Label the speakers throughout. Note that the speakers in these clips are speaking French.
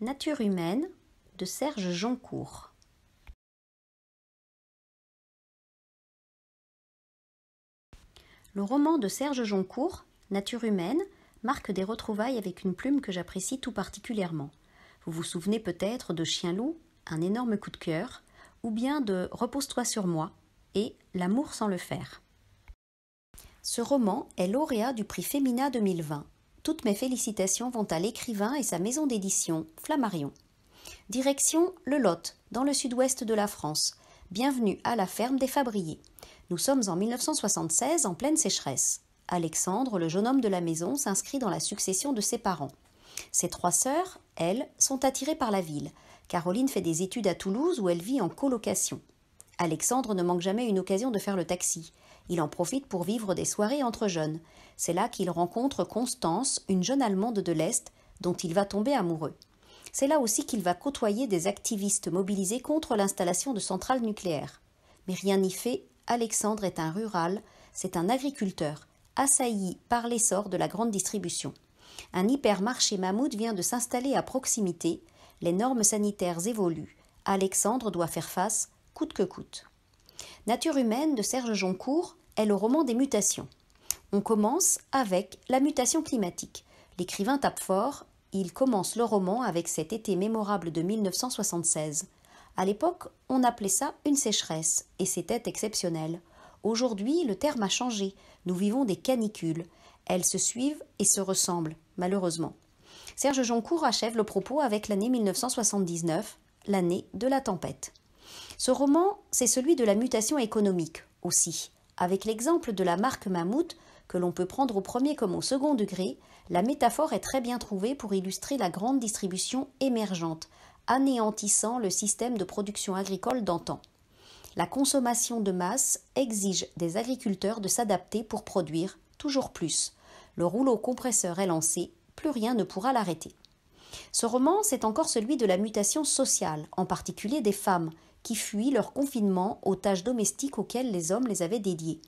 Speaker 1: Nature humaine de Serge Joncourt. Le roman de Serge Joncourt, Nature humaine, marque des retrouvailles avec une plume que j'apprécie tout particulièrement. Vous vous souvenez peut-être de Chien-loup, un énorme coup de cœur, ou bien de Repose-toi sur moi et L'amour sans le faire. Ce roman est lauréat du prix Femina 2020. Toutes mes félicitations vont à l'écrivain et sa maison d'édition, Flammarion. Direction Le Lot, dans le sud-ouest de la France. Bienvenue à la ferme des Fabriers. Nous sommes en 1976 en pleine sécheresse. Alexandre, le jeune homme de la maison, s'inscrit dans la succession de ses parents. Ses trois sœurs, elles, sont attirées par la ville. Caroline fait des études à Toulouse où elle vit en colocation. Alexandre ne manque jamais une occasion de faire le taxi. Il en profite pour vivre des soirées entre jeunes. C'est là qu'il rencontre Constance, une jeune Allemande de l'Est, dont il va tomber amoureux. C'est là aussi qu'il va côtoyer des activistes mobilisés contre l'installation de centrales nucléaires. Mais rien n'y fait, Alexandre est un rural, c'est un agriculteur, assailli par l'essor de la grande distribution. Un hypermarché mammouth vient de s'installer à proximité, les normes sanitaires évoluent, Alexandre doit faire face coûte que coûte. Nature humaine de Serge Joncourt est le roman des mutations. On commence avec la mutation climatique. L'écrivain tape fort, il commence le roman avec cet été mémorable de 1976. À l'époque, on appelait ça une sécheresse, et c'était exceptionnel. Aujourd'hui, le terme a changé. Nous vivons des canicules. Elles se suivent et se ressemblent, malheureusement. Serge Joncourt achève le propos avec l'année 1979, l'année de la tempête. Ce roman, c'est celui de la mutation économique aussi. Avec l'exemple de la marque Mammouth, que l'on peut prendre au premier comme au second degré, la métaphore est très bien trouvée pour illustrer la grande distribution émergente, anéantissant le système de production agricole d'antan. La consommation de masse exige des agriculteurs de s'adapter pour produire toujours plus. Le rouleau compresseur est lancé, plus rien ne pourra l'arrêter. Ce roman, c'est encore celui de la mutation sociale, en particulier des femmes, qui fuient leur confinement aux tâches domestiques auxquelles les hommes les avaient dédiées,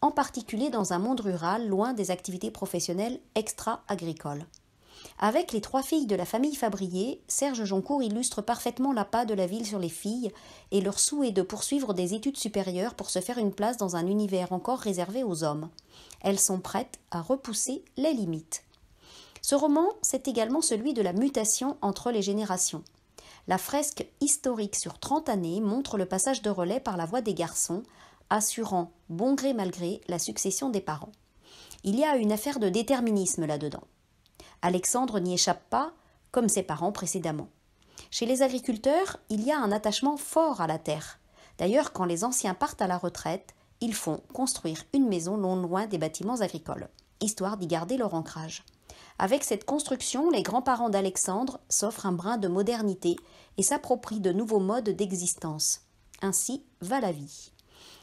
Speaker 1: en particulier dans un monde rural loin des activités professionnelles extra-agricoles. Avec les trois filles de la famille Fabrier, Serge Joncourt illustre parfaitement l'appât de la ville sur les filles et leur souhait de poursuivre des études supérieures pour se faire une place dans un univers encore réservé aux hommes. Elles sont prêtes à repousser les limites. Ce roman, c'est également celui de la mutation entre les générations. La fresque historique sur 30 années montre le passage de relais par la voie des garçons, assurant, bon gré mal gré, la succession des parents. Il y a une affaire de déterminisme là-dedans. Alexandre n'y échappe pas, comme ses parents précédemment. Chez les agriculteurs, il y a un attachement fort à la terre. D'ailleurs, quand les anciens partent à la retraite, ils font construire une maison non loin des bâtiments agricoles, histoire d'y garder leur ancrage. Avec cette construction, les grands-parents d'Alexandre s'offrent un brin de modernité et s'approprient de nouveaux modes d'existence. Ainsi va la vie.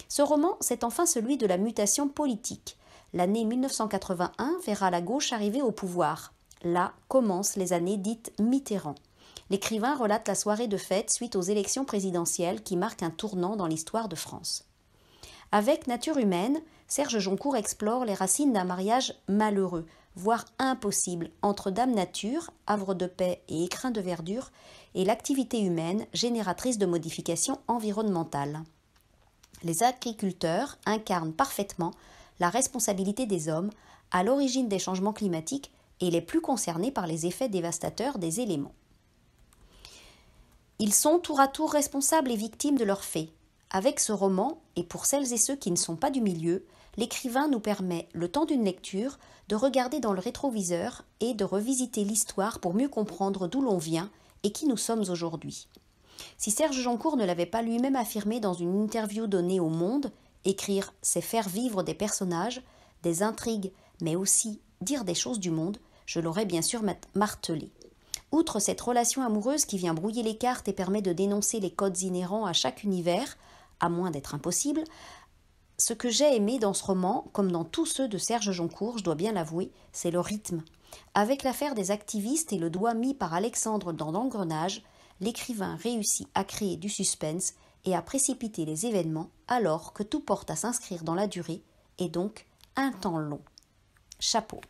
Speaker 1: Ce roman, c'est enfin celui de la mutation politique. L'année 1981 verra la gauche arriver au pouvoir. Là commencent les années dites Mitterrand. L'écrivain relate la soirée de fête suite aux élections présidentielles qui marquent un tournant dans l'histoire de France. Avec Nature humaine, Serge Joncourt explore les racines d'un mariage malheureux, voire impossible, entre Dame Nature, havre de paix et écrin de verdure, et l'activité humaine, génératrice de modifications environnementales. Les agriculteurs incarnent parfaitement la responsabilité des hommes à l'origine des changements climatiques et les plus concernés par les effets dévastateurs des éléments. Ils sont tour à tour responsables et victimes de leurs faits. Avec ce roman, et pour celles et ceux qui ne sont pas du milieu, l'écrivain nous permet, le temps d'une lecture, de regarder dans le rétroviseur et de revisiter l'histoire pour mieux comprendre d'où l'on vient et qui nous sommes aujourd'hui. Si Serge Joncourt ne l'avait pas lui-même affirmé dans une interview donnée au Monde, écrire c'est faire vivre des personnages, des intrigues, mais aussi dire des choses du monde, je l'aurais bien sûr martelé. Outre cette relation amoureuse qui vient brouiller les cartes et permet de dénoncer les codes inhérents à chaque univers, à moins d'être impossible, ce que j'ai aimé dans ce roman, comme dans tous ceux de Serge Joncourt, je dois bien l'avouer, c'est le rythme. Avec l'affaire des activistes et le doigt mis par Alexandre dans l'engrenage, l'écrivain réussit à créer du suspense et à précipiter les événements alors que tout porte à s'inscrire dans la durée et donc un temps long. Chapeau.